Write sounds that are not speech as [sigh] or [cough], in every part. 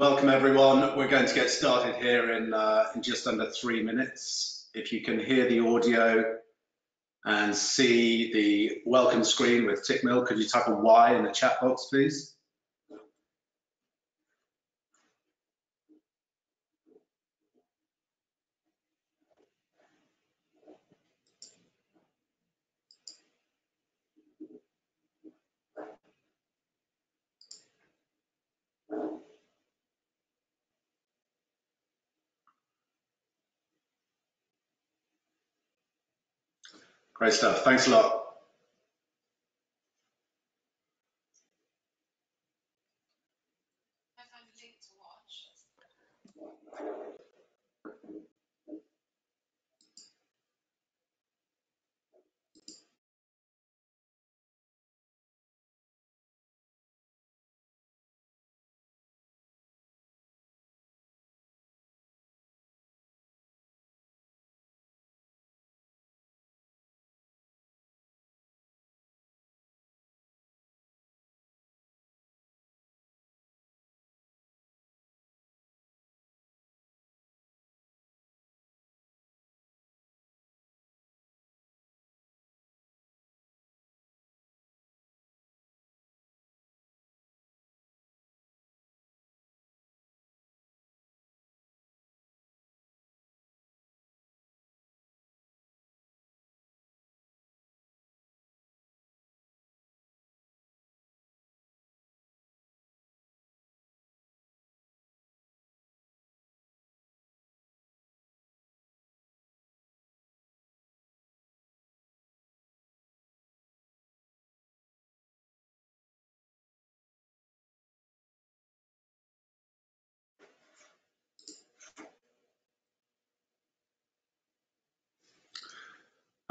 Welcome everyone. We're going to get started here in, uh, in just under three minutes. If you can hear the audio and see the welcome screen with Tickmill, could you type a Y in the chat box, please? Great stuff. Thanks a lot.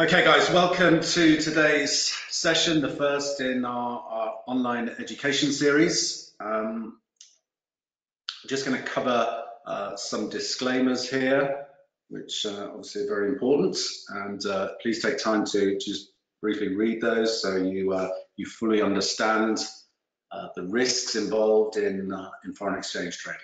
Okay, guys, welcome to today's session, the first in our, our online education series. Um, just going to cover uh, some disclaimers here, which uh, obviously are very important, and uh, please take time to just briefly read those so you uh, you fully understand uh, the risks involved in uh, in foreign exchange trading.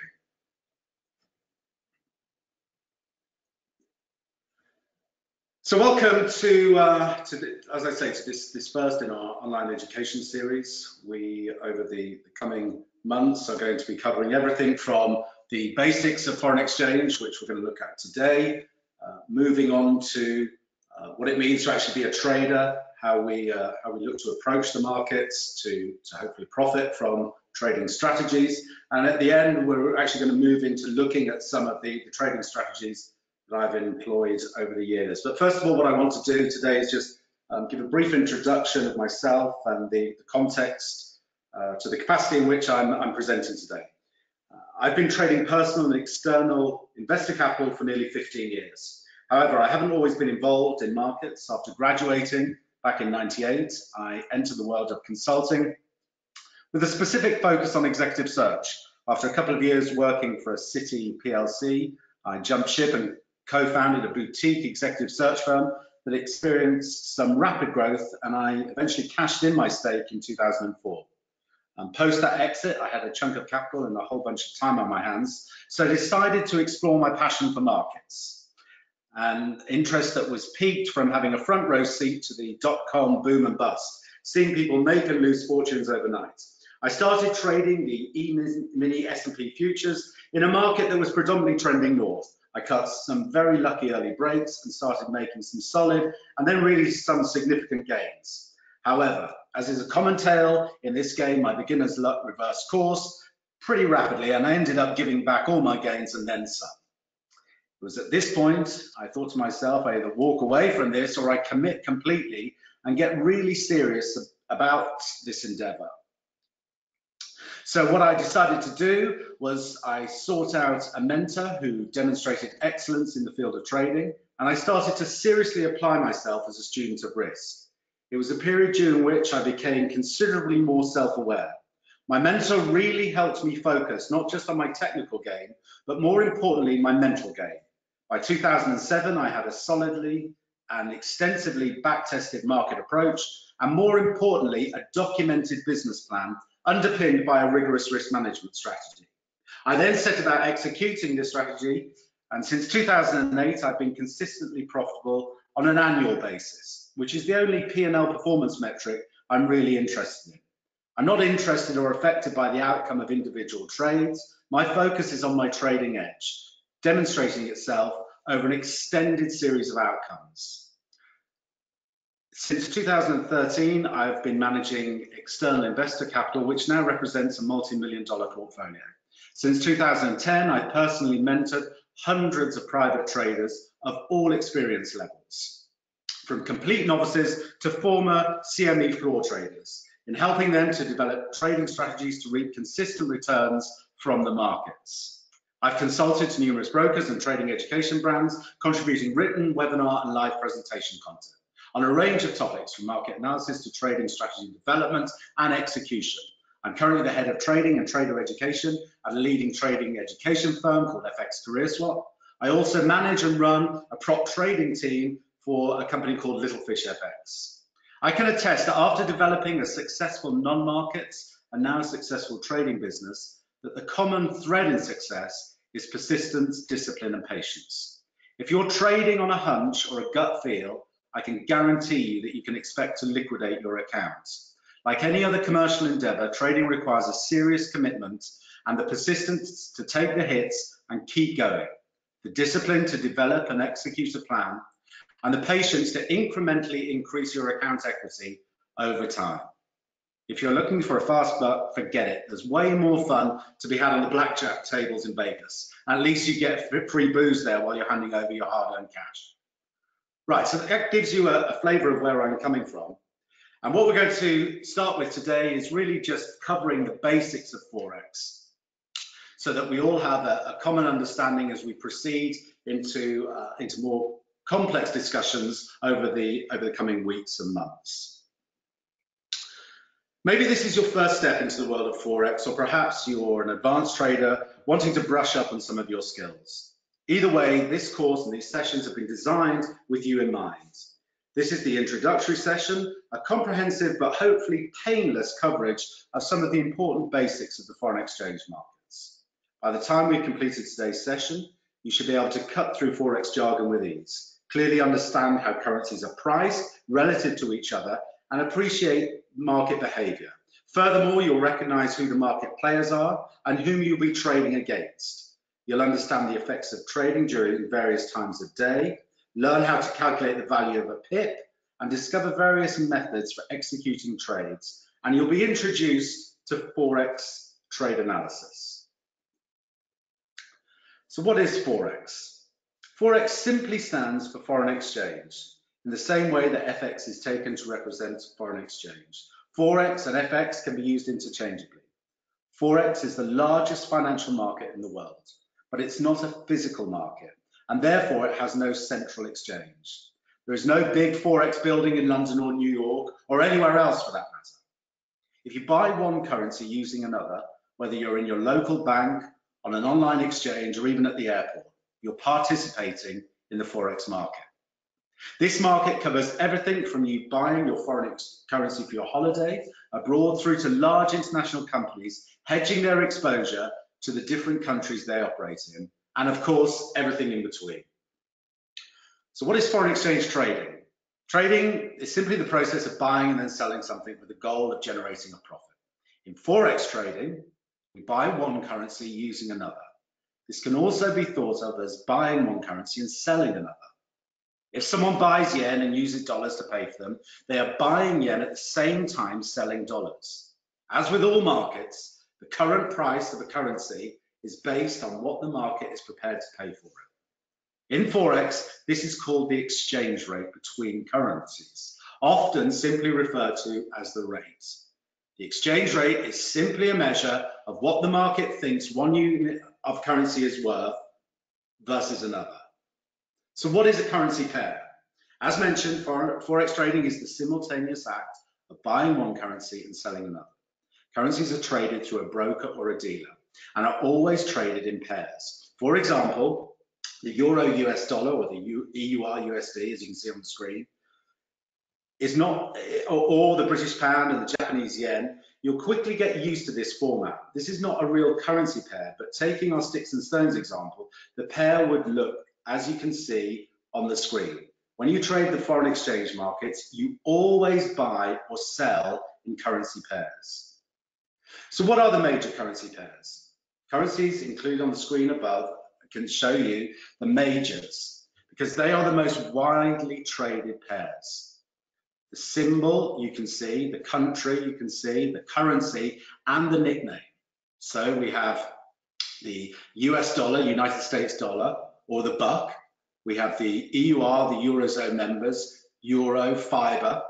So welcome to, uh, to the, as I say, to this, this first in our online education series. We, over the, the coming months, are going to be covering everything from the basics of foreign exchange, which we're going to look at today, uh, moving on to uh, what it means to actually be a trader, how we, uh, how we look to approach the markets to, to hopefully profit from trading strategies. And at the end, we're actually going to move into looking at some of the, the trading strategies that I've employed over the years. But first of all, what I want to do today is just um, give a brief introduction of myself and the, the context uh, to the capacity in which I'm, I'm presenting today. Uh, I've been trading personal and external investor capital for nearly 15 years. However, I haven't always been involved in markets. After graduating back in 98, I entered the world of consulting with a specific focus on executive search. After a couple of years working for a city PLC, I jumped ship and co-founded a boutique executive search firm that experienced some rapid growth and I eventually cashed in my stake in 2004. And post that exit, I had a chunk of capital and a whole bunch of time on my hands, so I decided to explore my passion for markets and interest that was piqued from having a front row seat to the dot-com boom and bust, seeing people make and lose fortunes overnight. I started trading the E-mini S&P futures in a market that was predominantly trending north, I cut some very lucky early breaks and started making some solid and then really some significant gains. However, as is a common tale, in this game, my beginner's luck reversed course pretty rapidly and I ended up giving back all my gains and then some. It was at this point I thought to myself, I either walk away from this or I commit completely and get really serious about this endeavor. So what I decided to do was I sought out a mentor who demonstrated excellence in the field of trading, and I started to seriously apply myself as a student of risk. It was a period during which I became considerably more self-aware. My mentor really helped me focus not just on my technical game, but more importantly, my mental game. By 2007, I had a solidly and extensively back-tested market approach, and more importantly, a documented business plan underpinned by a rigorous risk management strategy. I then set about executing this strategy, and since 2008, I've been consistently profitable on an annual basis, which is the only P&L performance metric I'm really interested in. I'm not interested or affected by the outcome of individual trades. My focus is on my trading edge, demonstrating itself over an extended series of outcomes. Since 2013, I've been managing external investor capital, which now represents a multi-million dollar portfolio. Since 2010, I personally mentored hundreds of private traders of all experience levels, from complete novices to former CME floor traders, in helping them to develop trading strategies to reap consistent returns from the markets. I've consulted to numerous brokers and trading education brands, contributing written, webinar, and live presentation content on a range of topics from market analysis to trading strategy development and execution. I'm currently the head of trading and trader education at a leading trading education firm called FX CareerSwap. I also manage and run a prop trading team for a company called Littlefish FX. I can attest that after developing a successful non-markets and now a successful trading business, that the common thread in success is persistence, discipline, and patience. If you're trading on a hunch or a gut feel, I can guarantee you that you can expect to liquidate your accounts. Like any other commercial endeavor, trading requires a serious commitment and the persistence to take the hits and keep going, the discipline to develop and execute a plan, and the patience to incrementally increase your account equity over time. If you're looking for a fast buck, forget it. There's way more fun to be had on the blackjack tables in Vegas. At least you get free booze there while you're handing over your hard-earned cash. Right, so that gives you a, a flavor of where I'm coming from. And what we're going to start with today is really just covering the basics of Forex so that we all have a, a common understanding as we proceed into, uh, into more complex discussions over the, over the coming weeks and months. Maybe this is your first step into the world of Forex, or perhaps you're an advanced trader wanting to brush up on some of your skills. Either way, this course and these sessions have been designed with you in mind. This is the introductory session, a comprehensive but hopefully painless coverage of some of the important basics of the foreign exchange markets. By the time we've completed today's session, you should be able to cut through Forex jargon with ease, clearly understand how currencies are priced relative to each other, and appreciate market behavior. Furthermore, you'll recognize who the market players are and whom you'll be trading against. You'll understand the effects of trading during various times of day, learn how to calculate the value of a pip, and discover various methods for executing trades. And you'll be introduced to Forex trade analysis. So what is Forex? Forex simply stands for foreign exchange, in the same way that FX is taken to represent foreign exchange. Forex and FX can be used interchangeably. Forex is the largest financial market in the world, but it's not a physical market and therefore it has no central exchange. There is no big Forex building in London or New York or anywhere else for that matter. If you buy one currency using another, whether you're in your local bank, on an online exchange, or even at the airport, you're participating in the Forex market. This market covers everything from you buying your foreign currency for your holiday abroad through to large international companies hedging their exposure to the different countries they operate in and of course, everything in between. So what is foreign exchange trading? Trading is simply the process of buying and then selling something with the goal of generating a profit. In Forex trading, we buy one currency using another. This can also be thought of as buying one currency and selling another. If someone buys yen and uses dollars to pay for them, they are buying yen at the same time selling dollars. As with all markets, the current price of a currency is based on what the market is prepared to pay for it. In Forex, this is called the exchange rate between currencies, often simply referred to as the rate. The exchange rate is simply a measure of what the market thinks one unit of currency is worth versus another. So what is a currency pair? As mentioned, Forex trading is the simultaneous act of buying one currency and selling another. Currencies are traded through a broker or a dealer and are always traded in pairs. For example, the Euro US dollar or the EUR USD, as you can see on the screen, is not, or, or the British pound and the Japanese yen, You'll quickly get used to this format. This is not a real currency pair, but taking our sticks and stones example, the pair would look, as you can see on the screen. When you trade the foreign exchange markets, you always buy or sell in currency pairs. So what are the major currency pairs? Currencies included on the screen above can show you the majors because they are the most widely traded pairs. The symbol you can see, the country you can see, the currency, and the nickname. So we have the US dollar, United States dollar, or the buck. We have the EUR, the Eurozone members, Euro, Fiber.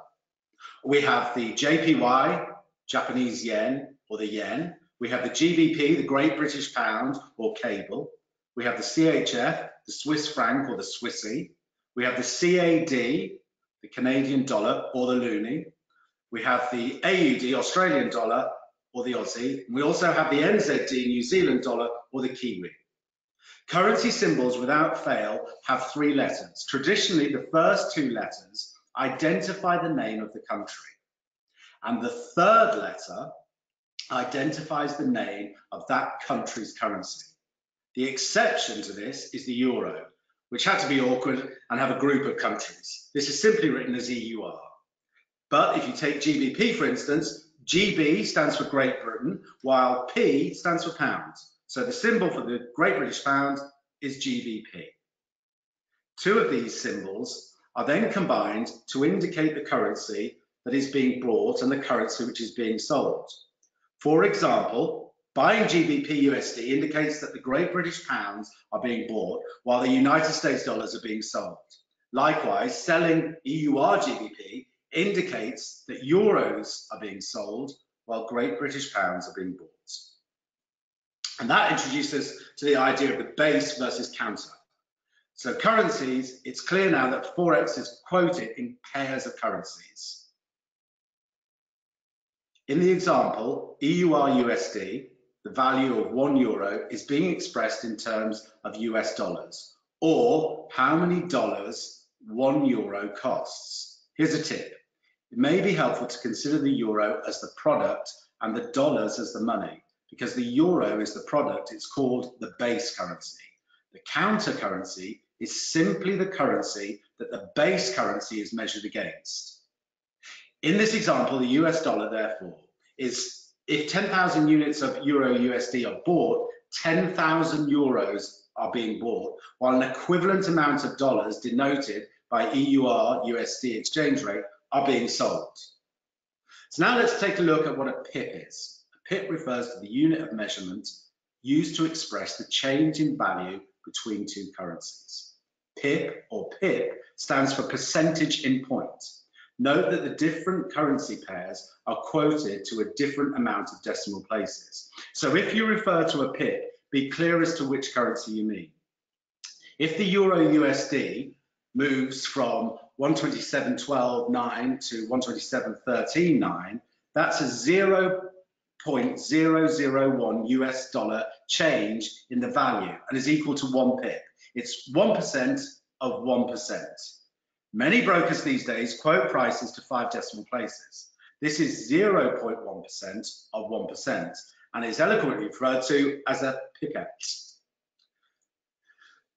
We have the JPY, Japanese yen, or the yen. We have the GBP, the Great British Pound, or cable. We have the CHF, the Swiss franc, or the Swissy. We have the CAD, the Canadian dollar or the loonie. We have the AUD, Australian dollar, or the Aussie. we also have the NZD, New Zealand dollar, or the Kiwi. Currency symbols, without fail, have three letters. Traditionally, the first two letters identify the name of the country. And the third letter identifies the name of that country's currency. The exception to this is the euro, which had to be awkward and have a group of countries. This is simply written as EUR. But if you take GBP, for instance, GB stands for Great Britain, while P stands for pounds. So the symbol for the Great British Pound is GBP. Two of these symbols are then combined to indicate the currency that is being bought and the currency which is being sold. For example, Buying GBP USD indicates that the Great British pounds are being bought while the United States dollars are being sold. Likewise, selling EUR GBP indicates that euros are being sold while Great British pounds are being bought. And that introduces us to the idea of the base versus counter. So currencies, it's clear now that Forex is quoted in pairs of currencies. In the example, EUR USD the value of one euro is being expressed in terms of US dollars, or how many dollars one euro costs. Here's a tip. It may be helpful to consider the euro as the product and the dollars as the money. Because the euro is the product, it's called the base currency. The counter currency is simply the currency that the base currency is measured against. In this example, the US dollar, therefore, is if 10,000 units of Euro USD are bought, 10,000 euros are being bought, while an equivalent amount of dollars denoted by EUR USD exchange rate are being sold. So now let's take a look at what a pip is. A pip refers to the unit of measurement used to express the change in value between two currencies. PIP or PIP stands for percentage in point. Note that the different currency pairs are quoted to a different amount of decimal places. So if you refer to a pip, be clear as to which currency you mean. If the Euro USD moves from 127.12.9 to 127.13.9, that's a 0.001 US dollar change in the value and is equal to one pip. It's 1% of 1%. Many brokers these days quote prices to five decimal places. This is 0.1% of 1% and is eloquently referred to as a pipette.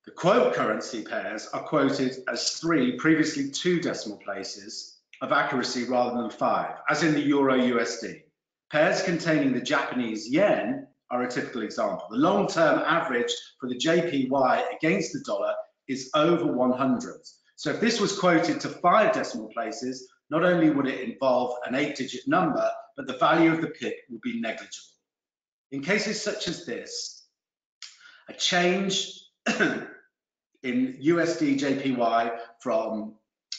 The quote currency pairs are quoted as three, previously two decimal places of accuracy rather than five, as in the Euro USD. Pairs containing the Japanese yen are a typical example. The long-term average for the JPY against the dollar is over 100. So if this was quoted to five decimal places, not only would it involve an eight digit number, but the value of the pip would be negligible. In cases such as this, a change [clears throat] in USD JPY from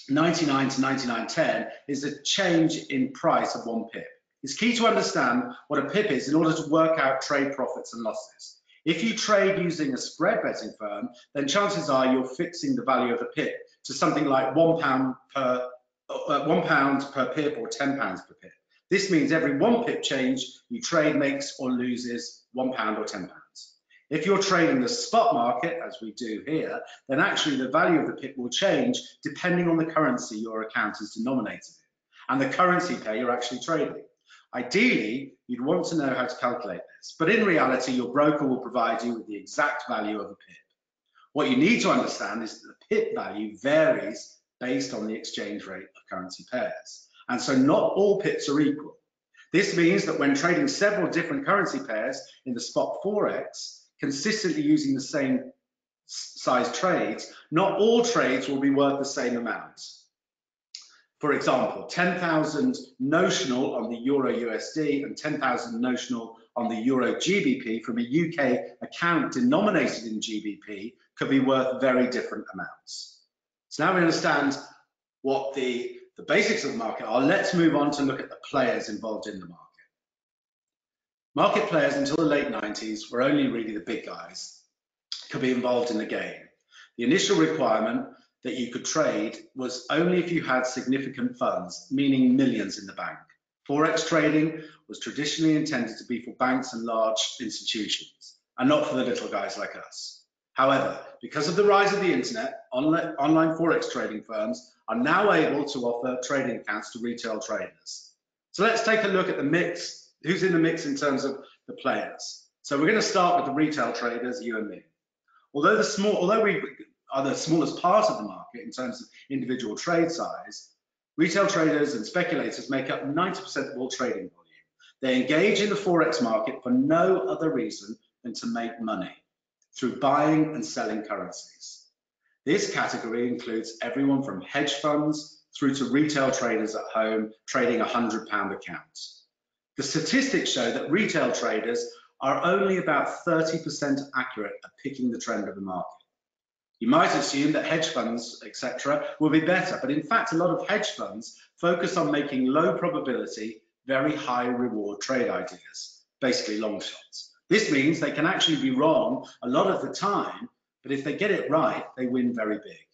99 to 99.10 is a change in price of one pip. It's key to understand what a pip is in order to work out trade profits and losses. If you trade using a spread betting firm, then chances are you're fixing the value of the pip to something like one pound per uh, one pound per pip or 10 pounds per pip. This means every one pip change you trade makes or loses one pound or 10 pounds. If you're trading the spot market, as we do here, then actually the value of the pip will change depending on the currency your account is denominated in and the currency pair you're actually trading. Ideally, you'd want to know how to calculate this, but in reality, your broker will provide you with the exact value of a pip. What you need to understand is that the pip value varies based on the exchange rate of currency pairs. And so not all pips are equal. This means that when trading several different currency pairs in the spot Forex, consistently using the same size trades, not all trades will be worth the same amount. For example, 10,000 notional on the Euro USD and 10,000 notional on the Euro GBP from a UK account denominated in GBP could be worth very different amounts. So now we understand what the, the basics of the market are. Let's move on to look at the players involved in the market. Market players until the late 90s were only really the big guys could be involved in the game. The initial requirement that you could trade was only if you had significant funds, meaning millions in the bank. Forex trading was traditionally intended to be for banks and large institutions, and not for the little guys like us. However, because of the rise of the internet, online, Forex trading firms are now able to offer trading accounts to retail traders. So let's take a look at the mix, who's in the mix in terms of the players. So we're going to start with the retail traders, you and me. Although the small, although we are the smallest part of the market in terms of individual trade size, retail traders and speculators make up 90% of all trading volume. They engage in the Forex market for no other reason than to make money through buying and selling currencies. This category includes everyone from hedge funds through to retail traders at home trading £100 accounts. The statistics show that retail traders are only about 30% accurate at picking the trend of the market. You might assume that hedge funds, etc., will be better, but in fact, a lot of hedge funds focus on making low probability, very high reward trade ideas, basically long shots. This means they can actually be wrong a lot of the time, but if they get it right, they win very big.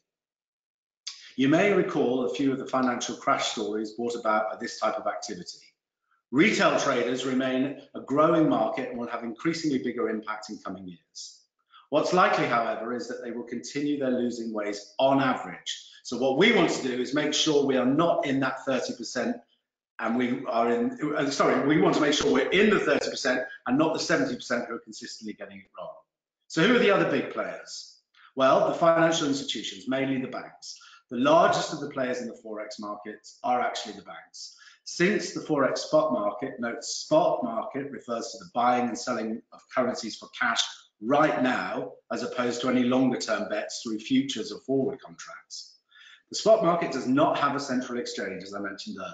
You may recall a few of the financial crash stories brought about by this type of activity. Retail traders remain a growing market and will have increasingly bigger impact in coming years. What's likely, however, is that they will continue their losing ways on average. So what we want to do is make sure we are not in that 30% and we are in, uh, sorry, we want to make sure we're in the 30% and not the 70% who are consistently getting it wrong. So who are the other big players? Well, the financial institutions, mainly the banks. The largest of the players in the Forex markets are actually the banks. Since the Forex spot market, note spot market refers to the buying and selling of currencies for cash right now, as opposed to any longer term bets through futures or forward contracts. The spot market does not have a central exchange, as I mentioned earlier.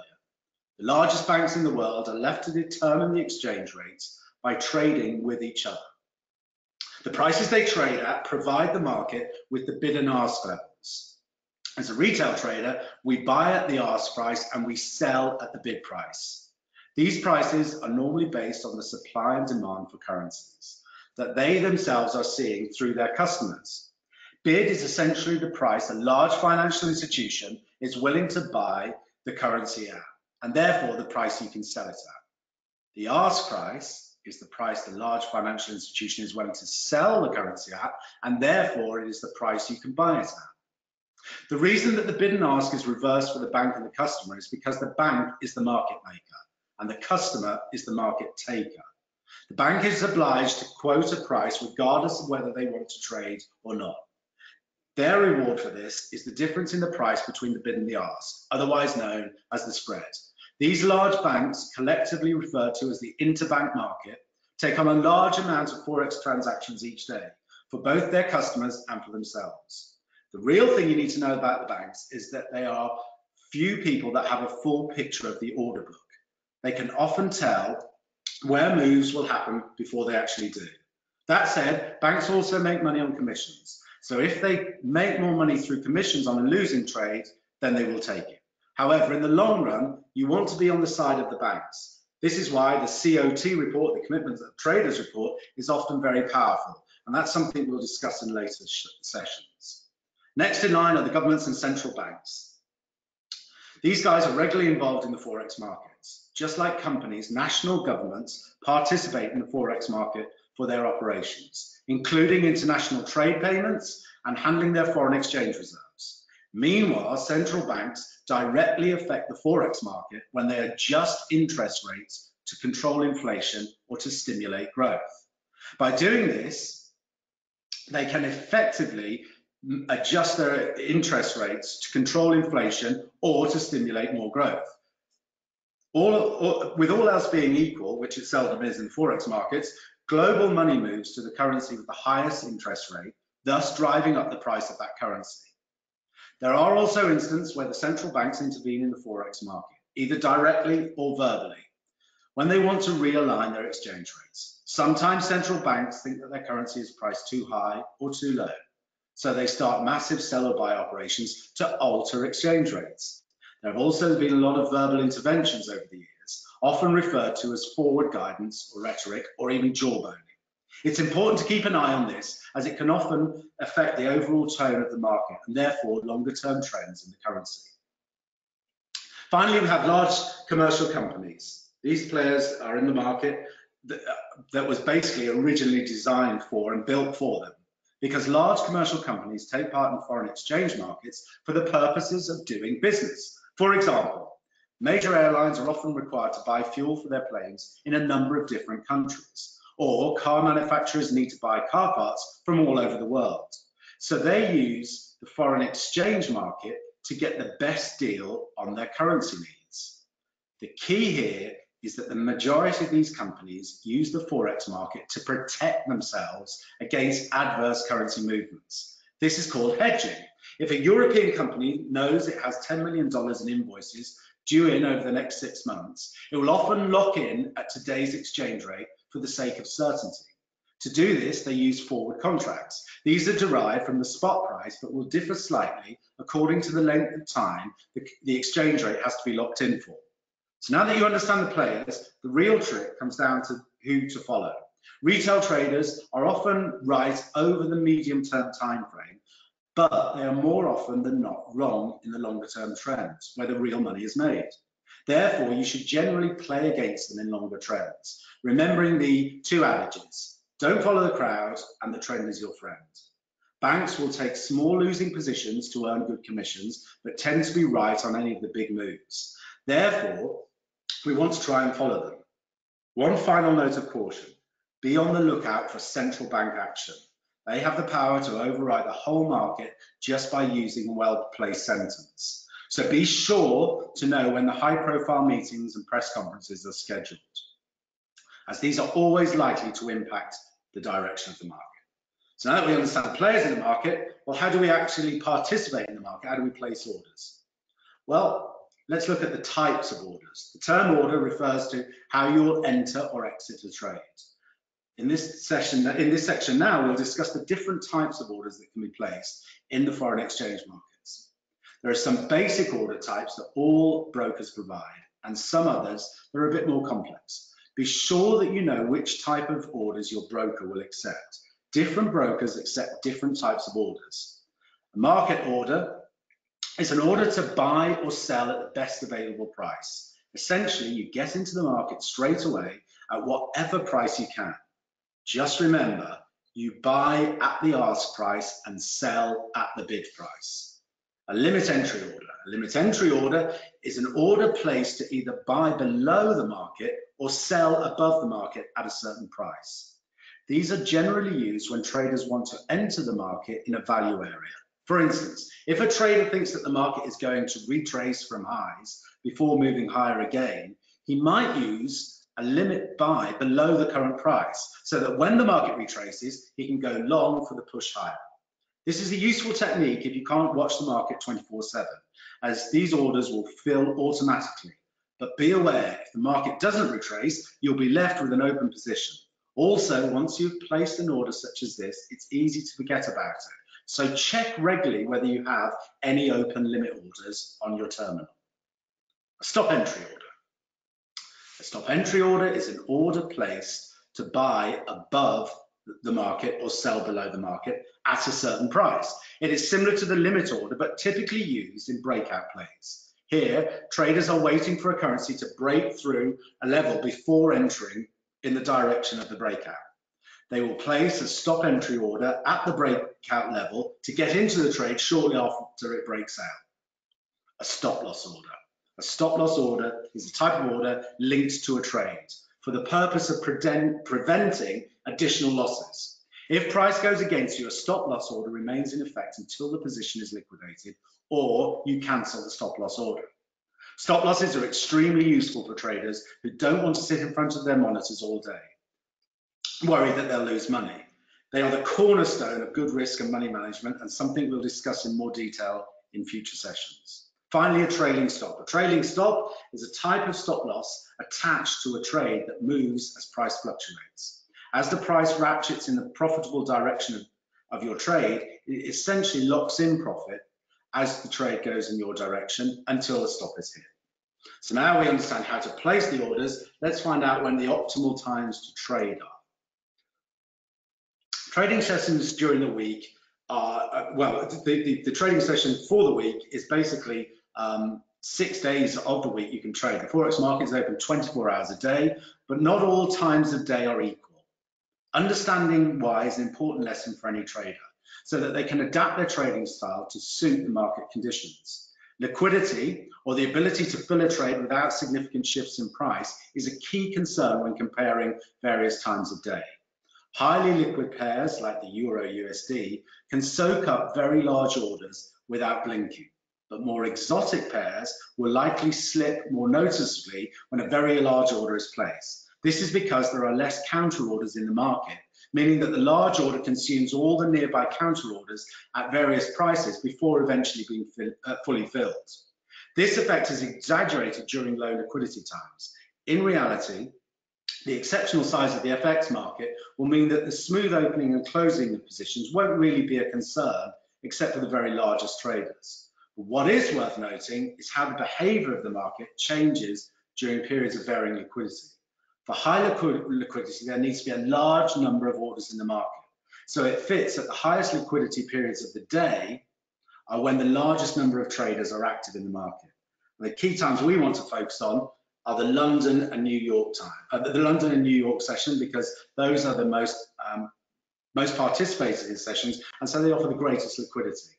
The largest banks in the world are left to determine the exchange rates by trading with each other. The prices they trade at provide the market with the bid and ask levels. As a retail trader, we buy at the ask price and we sell at the bid price. These prices are normally based on the supply and demand for currencies that they themselves are seeing through their customers. Bid is essentially the price a large financial institution is willing to buy the currency at, and therefore the price you can sell it at. The ask price is the price the large financial institution is willing to sell the currency at, and therefore it is the price you can buy it at. The reason that the bid and ask is reversed for the bank and the customer is because the bank is the market maker and the customer is the market taker. The bank is obliged to quote a price regardless of whether they want to trade or not. Their reward for this is the difference in the price between the bid and the ask, otherwise known as the spread. These large banks, collectively referred to as the interbank market, take on a large amount of Forex transactions each day for both their customers and for themselves. The real thing you need to know about the banks is that they are few people that have a full picture of the order book. They can often tell where moves will happen before they actually do. That said, banks also make money on commissions. So if they make more money through commissions on a losing trade, then they will take it. However, in the long run, you want to be on the side of the banks. This is why the COT report, the Commitment of Traders report, is often very powerful. And that's something we'll discuss in later sessions. Next in line are the governments and central banks. These guys are regularly involved in the Forex market. Just like companies, national governments participate in the Forex market for their operations, including international trade payments and handling their foreign exchange reserves. Meanwhile, central banks directly affect the Forex market when they adjust interest rates to control inflation or to stimulate growth. By doing this, they can effectively adjust their interest rates to control inflation or to stimulate more growth. All, all, with all else being equal, which it seldom is in forex markets, global money moves to the currency with the highest interest rate, thus driving up the price of that currency. There are also instances where the central banks intervene in the forex market, either directly or verbally, when they want to realign their exchange rates. Sometimes central banks think that their currency is priced too high or too low, so they start massive sell or buy operations to alter exchange rates. There have also been a lot of verbal interventions over the years, often referred to as forward guidance or rhetoric or even jawboning. It's important to keep an eye on this as it can often affect the overall tone of the market and therefore longer term trends in the currency. Finally, we have large commercial companies. These players are in the market that, that was basically originally designed for and built for them because large commercial companies take part in foreign exchange markets for the purposes of doing business. For example, major airlines are often required to buy fuel for their planes in a number of different countries, or car manufacturers need to buy car parts from all over the world. So they use the foreign exchange market to get the best deal on their currency needs. The key here is that the majority of these companies use the Forex market to protect themselves against adverse currency movements. This is called hedging. If a European company knows it has $10 million in invoices due in over the next six months, it will often lock in at today's exchange rate for the sake of certainty. To do this, they use forward contracts. These are derived from the spot price, but will differ slightly according to the length of time the, the exchange rate has to be locked in for. So now that you understand the players, the real trick comes down to who to follow. Retail traders are often right over the medium term time frame, but they are more often than not wrong in the longer term trends where the real money is made. Therefore, you should generally play against them in longer trends, remembering the two adages, don't follow the crowd and the trend is your friend. Banks will take small losing positions to earn good commissions, but tend to be right on any of the big moves. Therefore, we want to try and follow them. One final note of caution, be on the lookout for central bank action. They have the power to override the whole market just by using a well-placed sentence. So be sure to know when the high profile meetings and press conferences are scheduled, as these are always likely to impact the direction of the market. So now that we understand the players in the market, well, how do we actually participate in the market? How do we place orders? Well, Let's look at the types of orders. The term order refers to how you will enter or exit a trade. In this session, in this section now, we'll discuss the different types of orders that can be placed in the foreign exchange markets. There are some basic order types that all brokers provide, and some others that are a bit more complex. Be sure that you know which type of orders your broker will accept. Different brokers accept different types of orders. A market order is an order to buy or sell at the best available price. Essentially, you get into the market straight away at whatever price you can. Just remember, you buy at the ask price and sell at the bid price. A limit entry order. A limit entry order is an order placed to either buy below the market or sell above the market at a certain price. These are generally used when traders want to enter the market in a value area. For instance, if a trader thinks that the market is going to retrace from highs before moving higher again, he might use a limit buy below the current price so that when the market retraces, he can go long for the push higher. This is a useful technique if you can't watch the market 24 7, as these orders will fill automatically. But be aware, if the market doesn't retrace, you'll be left with an open position. Also, once you've placed an order such as this, it's easy to forget about it. So check regularly whether you have any open limit orders on your terminal. A stop entry order. A stop entry order is an order placed to buy above the market or sell below the market at a certain price. It is similar to the limit order, but typically used in breakout plays. Here, traders are waiting for a currency to break through a level before entering in the direction of the breakout they will place a stop entry order at the breakout level to get into the trade shortly after it breaks out. A stop loss order. A stop loss order is a type of order linked to a trade for the purpose of preventing additional losses. If price goes against you, a stop loss order remains in effect until the position is liquidated or you cancel the stop loss order. Stop losses are extremely useful for traders who don't want to sit in front of their monitors all day, worried that they'll lose money. They are the cornerstone of good risk and money management and something we'll discuss in more detail in future sessions. Finally, a trailing stop. A trailing stop is a type of stop loss attached to a trade that moves as price fluctuates. As the price ratchets in the profitable direction of, of your trade, it essentially locks in profit as the trade goes in your direction until the stop is hit. So now we understand how to place the orders. Let's find out when the optimal times to trade are. Trading sessions during the week are, uh, well, the, the, the, trading session for the week is basically um, six days of the week you can trade. The Forex market is open 24 hours a day, but not all times of day are equal. Understanding why is an important lesson for any trader so that they can adapt their trading style to suit the market conditions. Liquidity, or the ability to fill a trade without significant shifts in price, is a key concern when comparing various times of day. Highly liquid pairs like the Euro USD can soak up very large orders without blinking but more exotic pairs will likely slip more noticeably when a very large order is placed. This is because there are less counter orders in the market, meaning that the large order consumes all the nearby counter orders at various prices before eventually being fill, uh, fully filled. This effect is exaggerated during low liquidity times. In reality, the exceptional size of the FX market will mean that the smooth opening and closing of positions won't really be a concern except for the very largest traders. What is worth noting is how the behavior of the market changes during periods of varying liquidity. For high liquidity, there needs to be a large number of orders in the market. So it fits at the highest liquidity periods of the day are when the largest number of traders are active in the market. And the key times we want to focus on are the London and New York time, uh, the London and New York session, because those are the most um, most participated in sessions, and so they offer the greatest liquidity.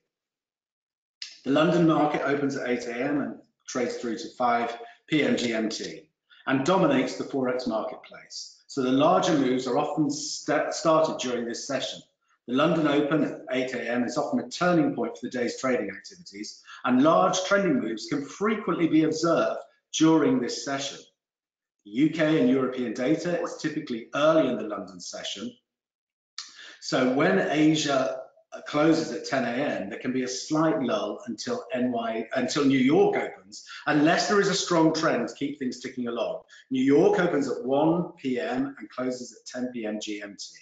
The London market opens at 8 a.m. and trades through to 5 p.m. GMT and dominates the Forex marketplace. So the larger moves are often st started during this session. The London Open at 8 a.m. is often a turning point for the day's trading activities, and large trending moves can frequently be observed during this session. UK and European data is typically early in the London session. So when Asia Uh, closes at 10 a.m., there can be a slight lull until NY until New York opens, unless there is a strong trend to keep things ticking along. New York opens at 1 p.m. and closes at 10 p.m. GMT.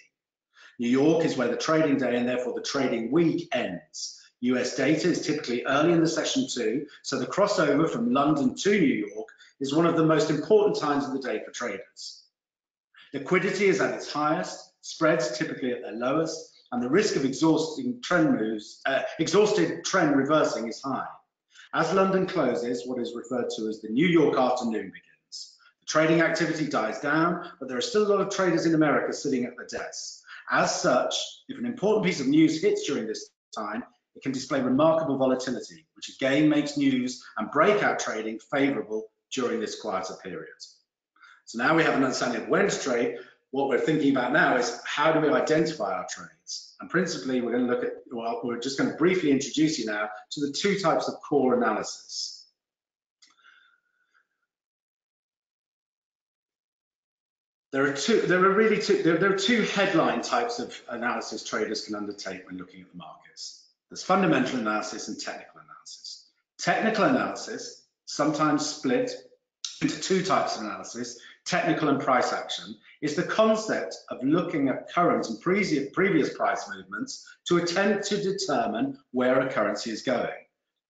New York is where the trading day and therefore the trading week ends. US data is typically early in the session too, so the crossover from London to New York is one of the most important times of the day for traders. Liquidity is at its highest, spreads typically at their lowest, and the risk of exhausting trend moves, uh, exhausted trend reversing is high. As London closes, what is referred to as the New York afternoon begins. The trading activity dies down, but there are still a lot of traders in America sitting at their desks. As such, if an important piece of news hits during this time, it can display remarkable volatility, which again makes news and breakout trading favorable during this quieter period. So now we have an understanding of when to trade, what we're thinking about now is how do we identify our trades? And principally, we're going to look at, well, we're just going to briefly introduce you now to the two types of core analysis. There are two, there are really two, there, there are two headline types of analysis traders can undertake when looking at the markets. There's fundamental analysis and technical analysis. Technical analysis, sometimes split into two types of analysis, technical and price action, is the concept of looking at current and previous price movements to attempt to determine where a currency is going.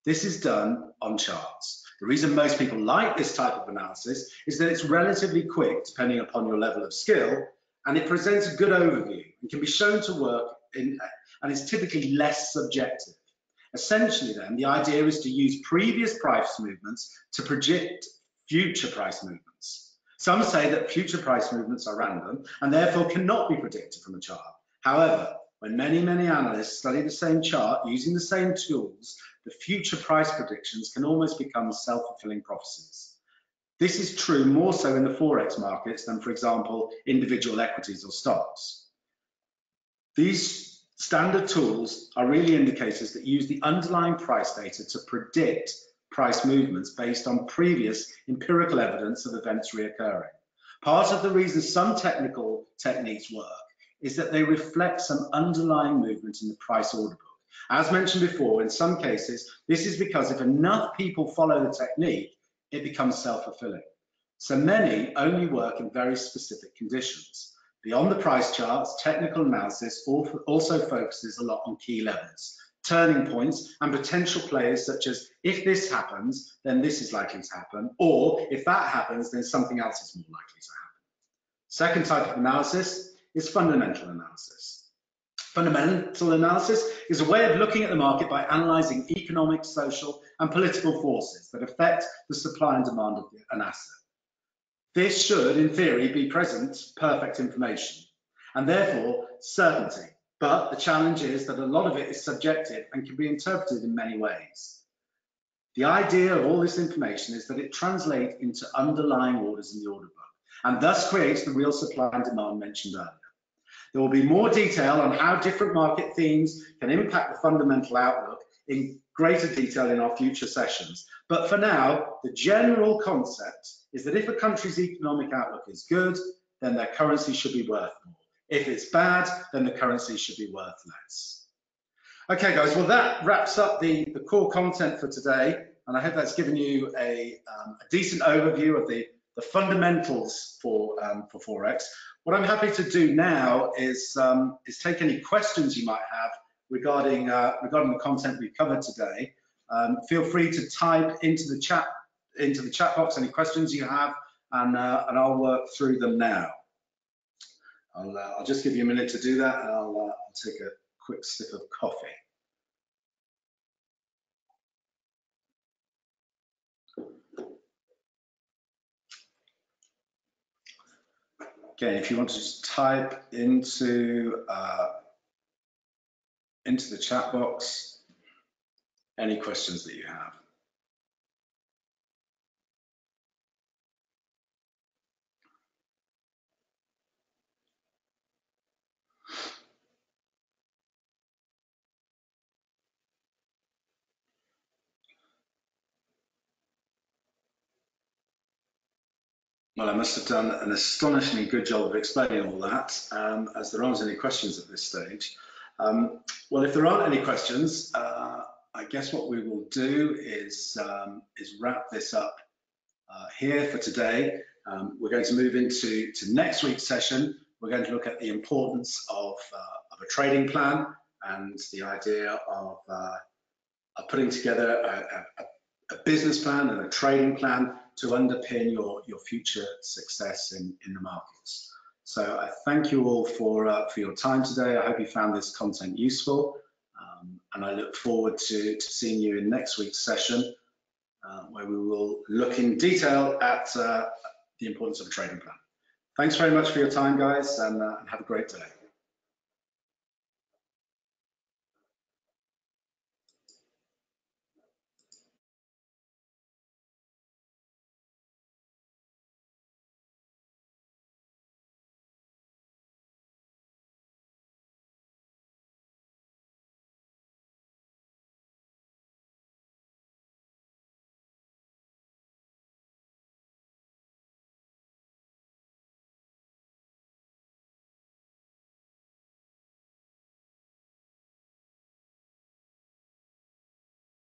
This is done on charts. The reason most people like this type of analysis is that it's relatively quick depending upon your level of skill and it presents a good overview and can be shown to work in, and is typically less subjective. Essentially then, the idea is to use previous price movements to predict future price movements. Some say that future price movements are random and therefore cannot be predicted from a chart. However, When many, many analysts study the same chart using the same tools, the future price predictions can almost become self-fulfilling prophecies. This is true more so in the Forex markets than, for example, individual equities or stocks. These standard tools are really indicators that use the underlying price data to predict price movements based on previous empirical evidence of events reoccurring. Part of the reason some technical techniques work is that they reflect some underlying movement in the price order book. As mentioned before, in some cases, this is because if enough people follow the technique, it becomes self-fulfilling. So many only work in very specific conditions. Beyond the price charts, technical analysis also focuses a lot on key levels, turning points and potential players such as if this happens, then this is likely to happen, or if that happens, then something else is more likely to happen. Second type of analysis is fundamental analysis. Fundamental analysis is a way of looking at the market by analysing economic, social and political forces that affect the supply and demand of an asset. This should, in theory, be present perfect information and therefore certainty. But the challenge is that a lot of it is subjective and can be interpreted in many ways. The idea of all this information is that it translates into underlying orders in the order book and thus creates the real supply and demand mentioned earlier. There will be more detail on how different market themes can impact the fundamental outlook in greater detail in our future sessions. But for now, the general concept is that if a country's economic outlook is good, then their currency should be worth more. If it's bad, then the currency should be worth less. Okay, guys, well, that wraps up the, the core content for today. And I hope that's given you a, um, a decent overview of the, the fundamentals for, um, for Forex. What I'm happy to do now is, um, is take any questions you might have regarding, uh, regarding the content we've covered today. Um, feel free to type into the chat into the chat box any questions you have, and, uh, and I'll work through them now. I'll, uh, I'll just give you a minute to do that, and I'll, uh, take a quick sip of coffee. Again, if you want to just type into uh, into the chat box any questions that you have. Well, I must have done an astonishingly good job of explaining all that, um, as there aren't any questions at this stage. Um, well, if there aren't any questions, uh, I guess what we will do is, um, is wrap this up uh, here for today. Um, we're going to move into to next week's session. We're going to look at the importance of, uh, of a trading plan and the idea of, uh, of putting together a, a, a business plan and a trading plan to underpin your, your future success in, in the markets. So I thank you all for, uh, for your time today. I hope you found this content useful. Um, and I look forward to, to seeing you in next week's session, uh, where we will look in detail at uh, the importance of a trading plan. Thanks very much for your time, guys, and, uh, and have a great day.